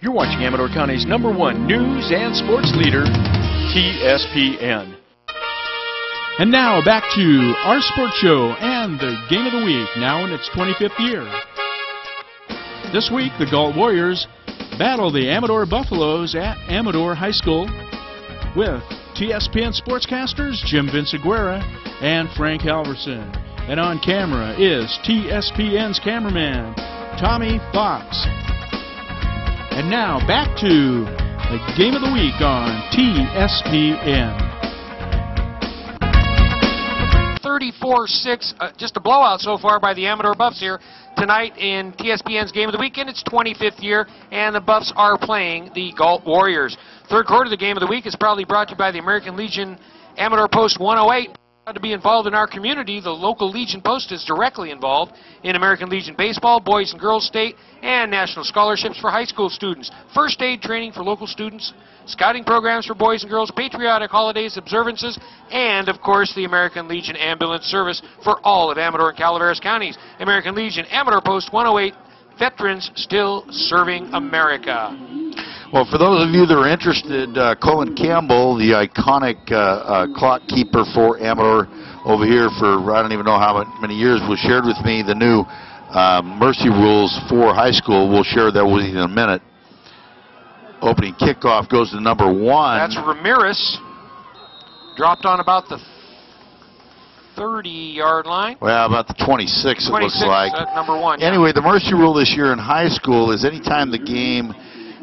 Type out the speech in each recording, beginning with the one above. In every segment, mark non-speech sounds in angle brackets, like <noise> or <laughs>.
You're watching Amador County's number one news and sports leader, TSPN. And now back to our sports show and the game of the week, now in its 25th year. This week, the Galt Warriors battle the Amador Buffaloes at Amador High School with TSPN sportscasters Jim Vinciguerra and Frank Halverson. And on camera is TSPN's cameraman, Tommy Fox. And now back to the game of the week on TSPN. 34-6, uh, just a blowout so far by the Amador Buffs here tonight in TSPN's Game of the Week in its 25th year, and the Buffs are playing the Galt Warriors. Third quarter of the Game of the Week is proudly brought to you by the American Legion Amador Post 108 to be involved in our community, the local Legion Post is directly involved in American Legion Baseball, Boys and Girls State, and National Scholarships for high school students, first aid training for local students, scouting programs for boys and girls, patriotic holidays, observances, and, of course, the American Legion Ambulance Service for all of Amador and Calaveras counties. American Legion, Amador Post 108, veterans still serving America. Well, for those of you that are interested, uh, Colin Campbell, the iconic uh, uh, clock keeper for Amador over here for I don't even know how many years, was shared with me the new uh, mercy rules for high school. We'll share that with you in a minute. Opening kickoff goes to number one. That's Ramirez. Dropped on about the 30-yard line. Well, about the 26, 26 it looks like. Uh, number one. Anyway, the mercy rule this year in high school is anytime the game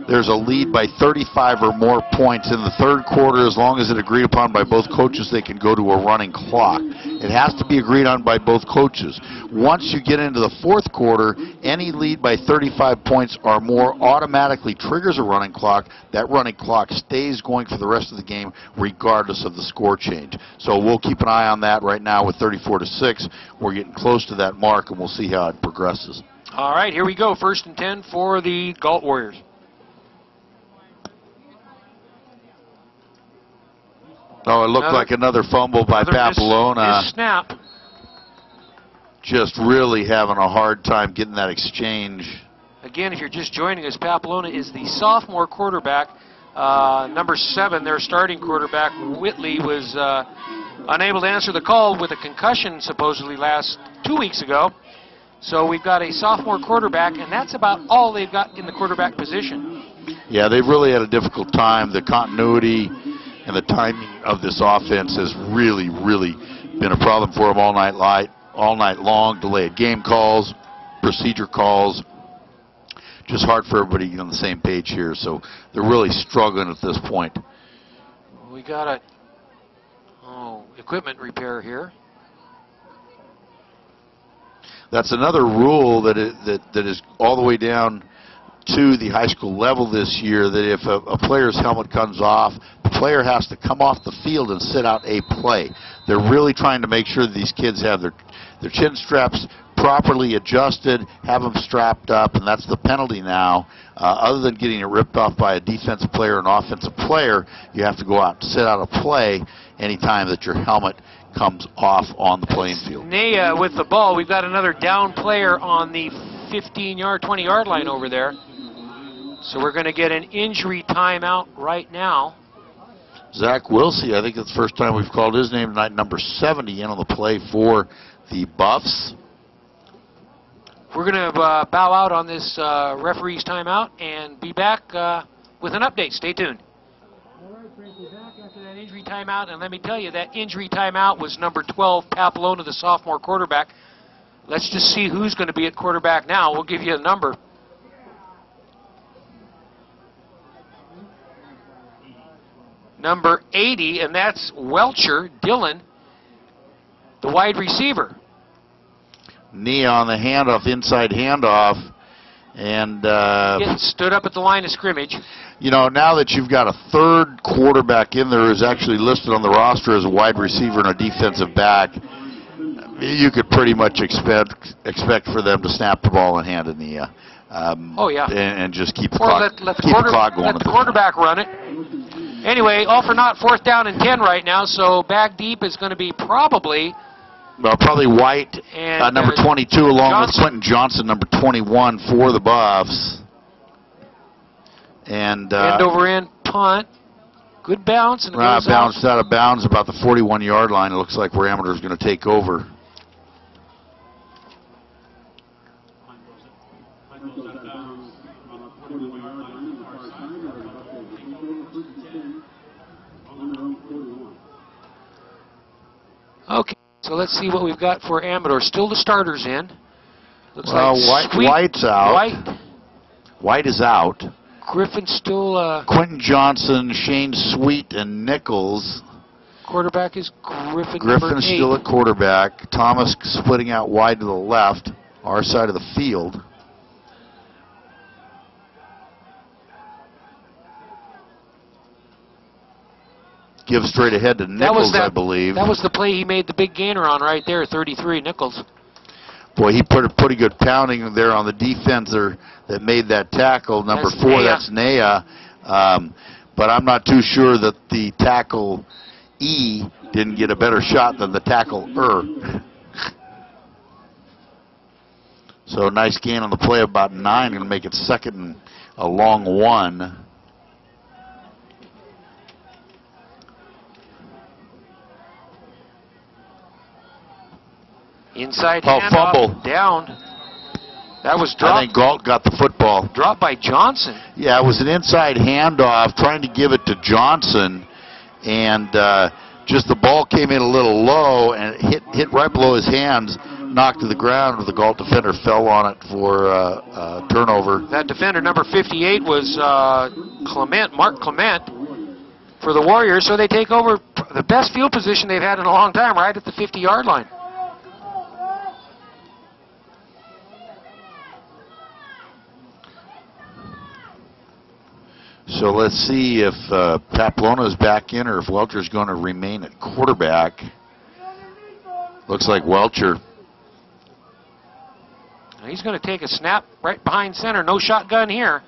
there's a lead by 35 or more points in the third quarter. As long as it's agreed upon by both coaches, they can go to a running clock. It has to be agreed on by both coaches. Once you get into the fourth quarter, any lead by 35 points or more automatically triggers a running clock. That running clock stays going for the rest of the game regardless of the score change. So we'll keep an eye on that right now with 34 to 6. We're getting close to that mark and we'll see how it progresses. All right, here we go. First and 10 for the Galt Warriors. Oh, it looked another, like another fumble by another Papalona. Snap. Just really having a hard time getting that exchange. Again, if you're just joining us, Papalona is the sophomore quarterback. Uh, number seven, their starting quarterback, Whitley, was uh, unable to answer the call with a concussion supposedly last two weeks ago. So we've got a sophomore quarterback, and that's about all they've got in the quarterback position. Yeah, they've really had a difficult time. The continuity and the timing of this offense has really, really been a problem for them all night light, all night long. Delayed game calls, procedure calls. Just hard for everybody to get on the same page here. So they're really struggling at this point. We got a oh equipment repair here. That's another rule that it, that that is all the way down to the high school level this year that if a, a, player's helmet comes off, player has to come off the field and sit out a play. They're really trying to make sure these kids have their, their chin straps properly adjusted, have them strapped up, and that's the penalty now. Uh, other than getting it ripped off by a defensive player or an offensive player, you have to go out and sit out a play anytime that your helmet comes off on the playing field. Naya with the ball. We've got another down player on the 15-yard, 20-yard line over there. So we're going to get an injury timeout right now. Zach Wilsey, I think it's the first time we've called his name tonight, number 70 in on the play for the Buffs. We're going to uh, bow out on this uh, referee's timeout and be back uh, with an update. Stay tuned. All right, Frankie, back after that injury timeout. And let me tell you, that injury timeout was number 12, Papalona, the sophomore quarterback. Let's just see who's going to be at quarterback now. We'll give you a number. Number 80, and that's Welcher, Dylan, the wide receiver. Knee on the handoff, inside handoff, and uh, Getting stood up at the line of scrimmage. You know, now that you've got a third quarterback in there who's actually listed on the roster as a wide receiver and a defensive back, you could pretty much expect expect for them to snap the ball and hand in the. Uh, um, oh yeah. And, and, just keep the or clock, let, let the keep quarter, the clock going. Let the quarterback run it. Anyway, all for naught, fourth down and 10 right now, so back deep is going to be probably... Well, probably White, and, uh, number uh, 22, along Johnson. with Quentin Johnson, number 21 for the Buffs. And uh, End over end punt. Good bounce and it uh, bounced out. out of bounds about the 41 yard line. It looks like where Amador's going to take over. Okay, so let's see what we've got for Amador. Still the starters in. Looks Well, like White- Sweet- White's out. White, White is out. Griffin still uh, Quentin Johnson, Shane Sweet, and Nichols. quarterback is Griffin. number Griffin's still at quarterback. Thomas splitting out wide to the left, our side of the field. Give straight ahead to That was Nichols, that, I believe. That was the play he made the big gainer on right there, 33 Nichols. Boy, he put a pretty good pounding there on the defender that made that tackle. Number That's four, Naya. that's Naya. Um, but I'm not too sure that the tackle E didn't get a better shot than the tackle Er. So nice gain on the play, about nine, going to make it second and a long one. Inside Oh, handoff, fumble. down. That was dropped. I think Galt got the football. dropped by Johnson. Yeah, it was an inside handoff, trying to give it to Johnson, and uh, just the ball came in a little low and hit hit right below his hands, knocked to the ground. The Galt defender fell on it for uh, uh, turnover. That defender, number 58, was uh, Clement, Mark Clement, for the Warriors. So they take over the best field position they've had in a long time, right at the 50-yard line. So let's see if uh, Paplona is back in or if Welcher's going to remain at quarterback. Looks like Welcher. He's going to take a snap right behind center. No shotgun here.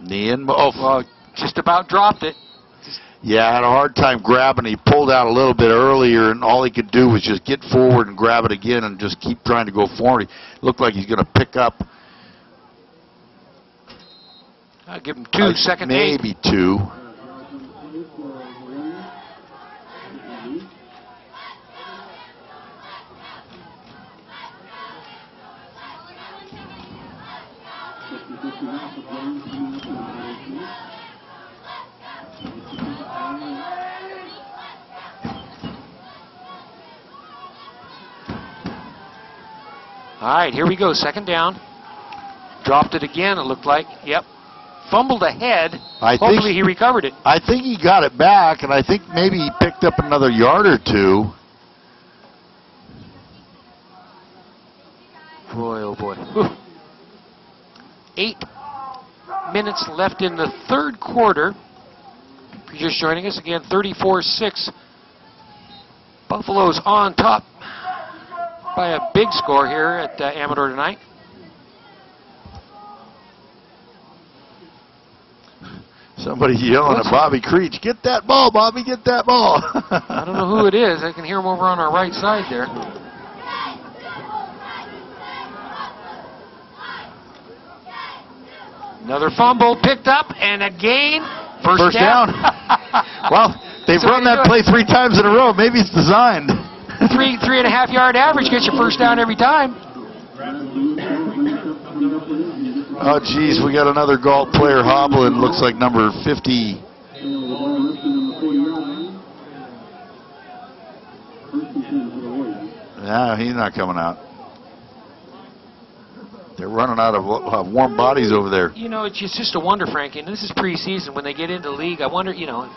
Knee in. Oh, Well, just about dropped it. Yeah, I had a hard time grabbing. He pulled out a little bit earlier, and all he could do was just get forward and grab it again and just keep trying to go forward. He looked like he's going to pick up I'll give him two, uh, second eight. maybe two. All right, here we go. Second down. Dropped it again, it looked like. Yep. Fumbled ahead. I Hopefully think he recovered it. I think he got it back, and I think maybe he picked up another yard or two. Boy, oh boy. Whew. Eight minutes left in the third quarter. If you're just joining us again, 34-6. Buffalo's on top by a big score here at uh, Amador tonight. Somebody yelling at Bobby Creech, "Get that ball, Bobby! Get that ball!" <laughs> I don't know who it is. I can hear him over on our right side there. Another fumble picked up and a gain. First, First down. <laughs> well, they've So run you that play three times in a row. Maybe it's designed. three three and a half yard average gets your first down every time. Oh, geez, we got another Galt player hobbling. Looks like number 50. Yeah, he's not coming out. They're running out of uh, warm bodies over there. You know, it's just, just a wonder, Frankie. And this is preseason. When they get into the league, I wonder, you know,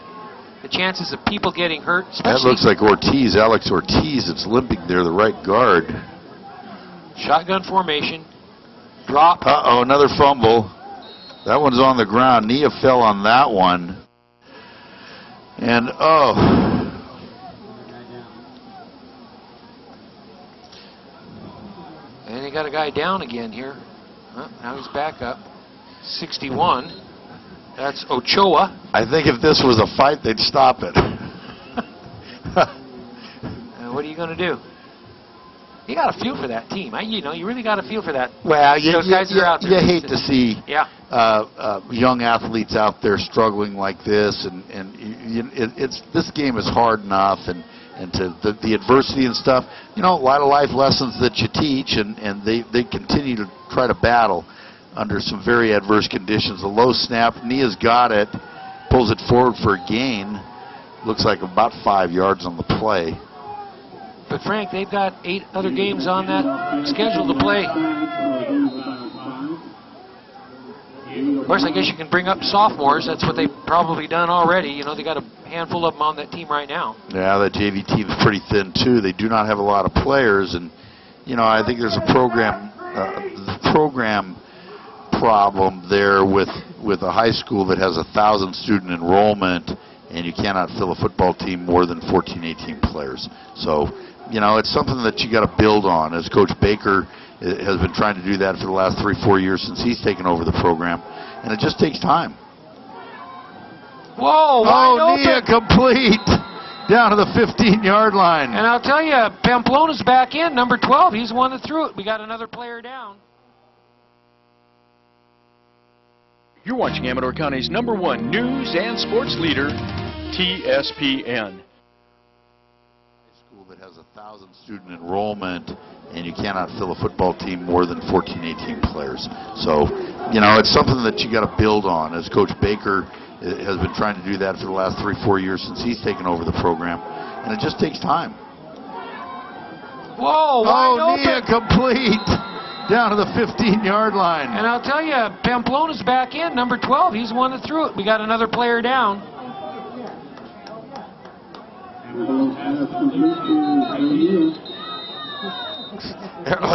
the chances of people getting hurt, That looks like Ortiz, Alex Ortiz. It's limping there, the right guard. shotgun formation, drop. Uh-oh, another fumble. That one's on the ground. Nia fell on that one. And, oh, And they got a guy down again here. Huh, now he's back up. 61. That's Ochoa. I think if this was a fight, they'd stop it. <laughs> Uh, what are you going to do? You got to feel for that team. I, you know, you really got to feel for that. Well, you, Those you, guys you, are out there you hate to see Yeah. uh, uh, young athletes out there struggling like this, and and it, it's this game is hard enough, and and to the, the adversity and stuff. You know, a lot of life lessons that you teach, and and they they continue to try to battle under some very adverse conditions. A low snap, Nia's got it, pulls it forward for a gain. Looks like about five yards on the play. But Frank, they've got eight other games on that schedule to play. Of course, I guess you can bring up sophomores. That's what they've probably done already. You know, they got a handful of them on that team right now. Yeah, that JV team is pretty thin too. They do not have a lot of players, and you know I think there's a program uh, program problem there with with a high school that has a thousand student enrollment, and you cannot fill a football team more than 14, 18 players. So you know it's something that you got to build on. As Coach Baker uh, has been trying to do that for the last three, four years since he's taken over the program, and it just takes time. Whoa, wide Oh. Nia complete <laughs> down to the 15-yard line. And I'll tell you, Pamplona's back in, number 12. He's the one that threw it. We got another player down. You're watching Amador County's number one news and sports leader, TSPN. School that has a thousand student enrollment and you cannot fill a football team more than 14 18 players so you know it's something that you got to build on as coach baker uh, has been trying to do that for the last three four years since he's taken over the program and it just takes time Whoa, wide oh. Nia complete down to the 15 yard line And I'll tell you, Pamplona's back in, number 12. He's the one that threw it. We got another player down.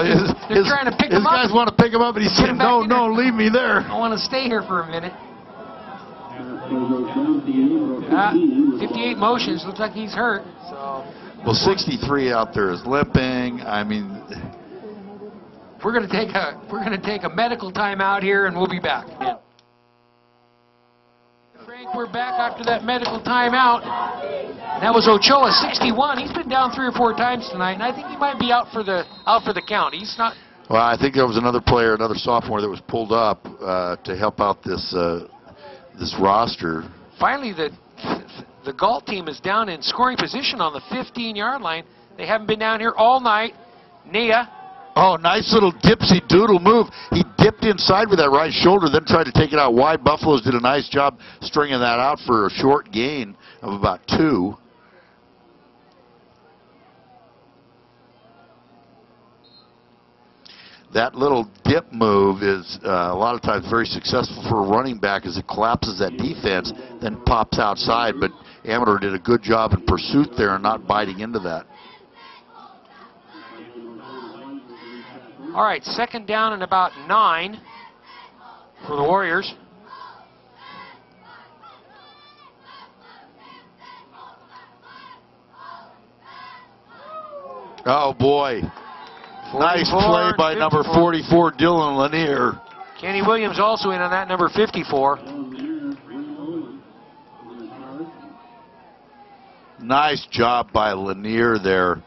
His, They're his- trying to pick his him up. guys want to pick him up and he Get said no no there." leave me there I want to stay here for a minute. Ah, 58 motions. Looks like he's hurt. So well 63 out there is limping i mean we're gonna take a we're gonna take a medical timeout here, and we'll be back. Frank, we're back after that medical timeout. That was Ochoa, 61. He's been down three or four times tonight, and I think he might be out for the out for the count. He's not. Well, I think there was another player, another sophomore that was pulled up uh, to help out this uh, this roster. Finally, the the Galt team is down in scoring position on the 15-yard line. They haven't been down here all night. Nia, Oh, nice little dipsy doodle move. He dipped inside with that right shoulder, then tried to take it out wide. Buffaloes did a nice job stringing that out for a short gain of about two. That little dip move is uh, a lot of times very successful for a running back as it collapses that defense, then pops outside. But Amador did a good job in pursuit there and not biting into that. All right, second down and about nine for the Warriors. Oh boy. Nice play by number 44, Dylan Lanier. Kenny Williams also in on that number 54. Nice job by Lanier there.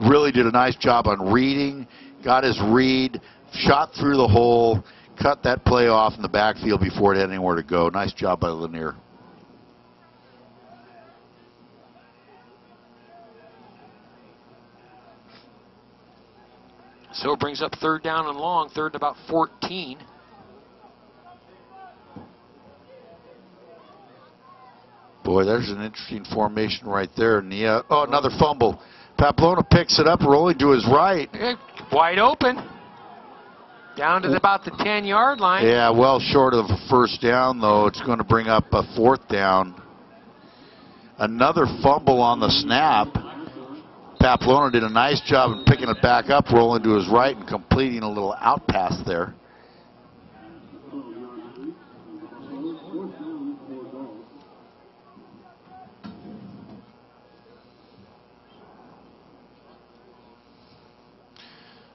Really did a nice job on reading, got his read, shot through the hole, cut that play off in the backfield before it had anywhere to go. Nice job by Lanier. So it brings up third down and long, third and about 14. Boy, there's an interesting formation right there. Nia, oh, another fumble. Paplona picks it up, rolling to his right. Eh, Wide open. Down to the- about the 10-yard line. Yeah, well short of a first down, though. It's going to bring up a fourth down. Another fumble on the snap. Paplona did a nice job in picking it back up, rolling to his right, and completing a little out pass there.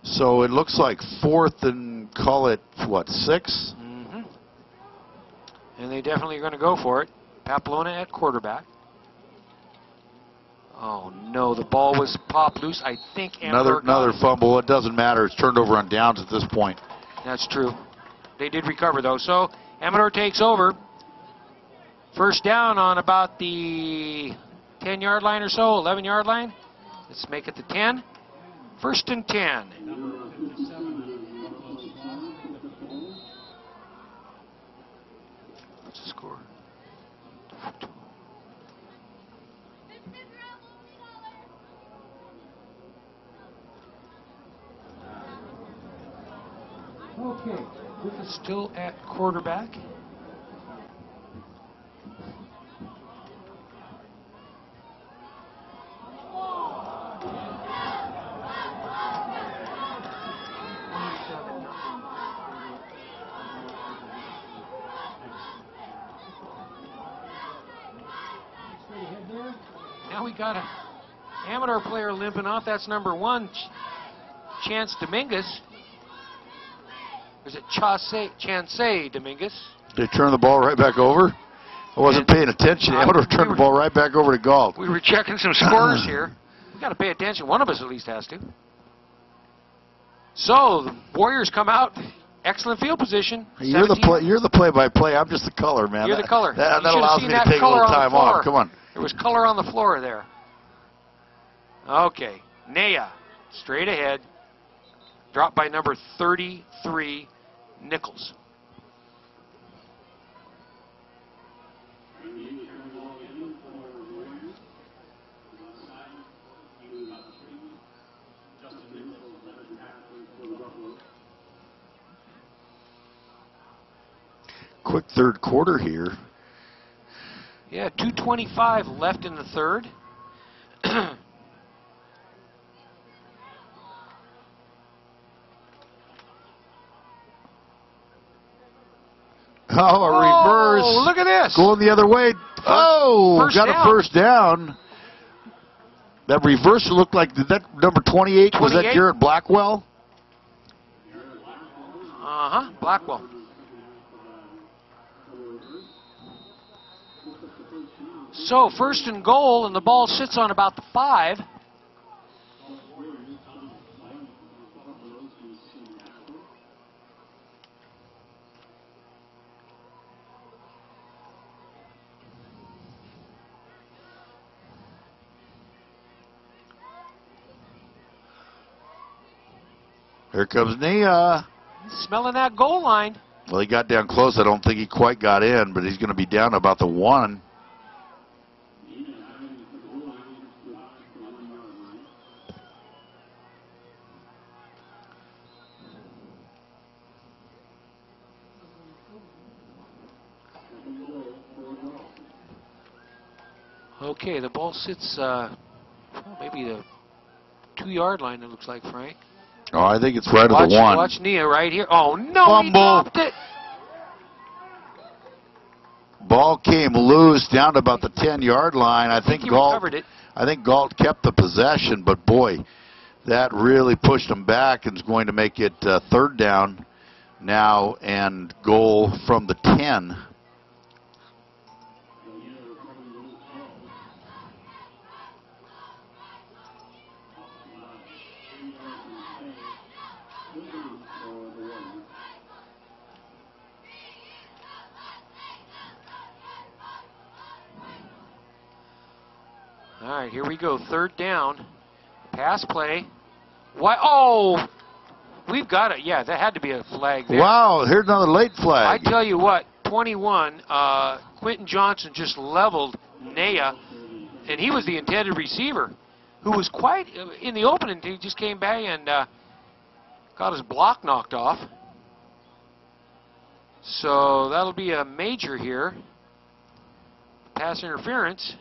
So it looks like fourth and call it, what, six? hmm And they definitely are going to go for it. Paplona at quarterback. Oh no, the ball was popped loose. I think Another another it. fumble. It doesn't matter. It's turned over on downs at this point. That's true. They did recover though. So Amador takes over. First down on about the 10 yard line or so, 11 yard line. Let's make it the 10. First and 10. What's the score? Okay, still at quarterback. Now we got a Amador player limping off. That's number one, Ch- Chance Dominguez. Is it Chance Dominguez? They turn the ball right back over. I wasn't paying attention. I Amador we turned were- the ball right back over to Galt. We were checking some scores <clears throat> here. We got to pay attention. One of us at least has to. So the Warriors come out. Excellent field position. You're the play. You're the play-by-play. I'm just the color, man. You're the That- color. That, You that allows me to take a little time off. Come on. There was color on the floor there. Okay. Naya, straight ahead. Dropped by number 33, Nichols. Quick third quarter here. Yeah, 225 left in the third. Oh, a reverse. Oh, look at this. Going the other way. Oh, first got down. a first down. That reversal looked like did that number 28 was that 28? Garrett Blackwell? Uh-huh, Blackwell. So first and goal, and the ball sits on about the five. Here comes Nia. Smelling that goal line. Well, he got down close. I don't think he quite got in, but he's going to be down about the one. Okay, the ball sits uh, maybe the two-yard line. It looks like Frank. Oh, I think it's right watch, at the one. watch Nia right here. Oh no, he dropped it. Ball came loose down to about the 10-yard line. I, I think think he Galt. recovered it. I think Galt kept the possession, but boy, that really pushed him back and is going to make it uh, third down now and goal from the 10. Right, here we go. Third down. Pass play. Why? Oh, we've got it. Yeah, that had to be a flag there. Wow, here's another late flag. I tell you what, 21, uh, Quentin Johnson just leveled Naya, and he was the intended receiver, who was quite uh, in the opening. He just came back and uh, got his block knocked off. So that'll be a major here. Pass interference.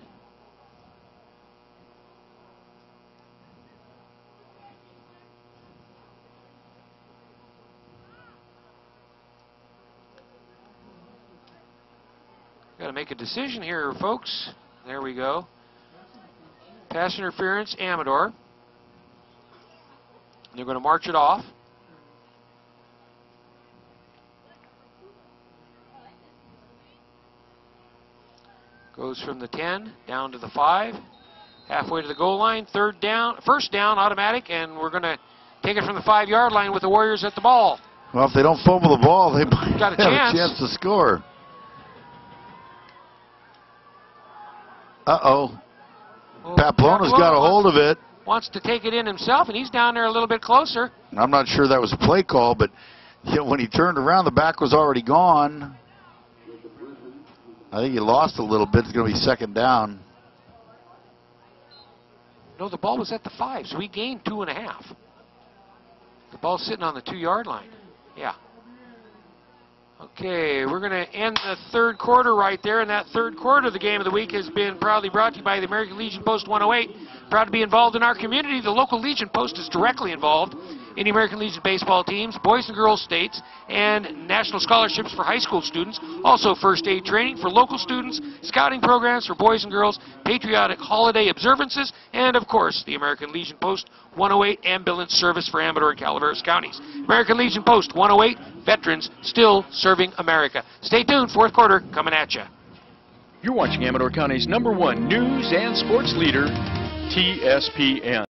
Got to make a decision here, folks. There we go. Pass interference, Amador. They're going to march it off. Goes from the 10 down to the 5. halfway to the goal line. Third down, first down, automatic, and we're going to take it from the five-yard line with the Warriors at the ball. Well, if they don't fumble the ball, they might Got a <laughs> have chance. a chance to score. Uh-oh. Well, Paplona got a hold of it. Wants to take it in himself, and he's down there a little bit closer. I'm not sure that was a play call, but you know, when he turned around, the back was already gone. I think he lost a little bit. It's going to be second down. No, the ball was at the five, so he gained two and a half. The ball's sitting on the two-yard line. Yeah. Okay, we're going to end the third quarter right there, and that third quarter of the game of the week has been proudly brought to you by the American Legion Post 108. Proud to be involved in our community. The local Legion Post is directly involved in the American Legion baseball teams, boys and girls states, and national scholarships for high school students. Also, first aid training for local students, scouting programs for boys and girls, patriotic holiday observances, and of course, the American Legion Post 108 ambulance service for Amador and Calaveras counties. American Legion Post 108, veterans still serving America. Stay tuned, fourth quarter coming at you. You're watching Amador County's number one news and sports leader, TSPN.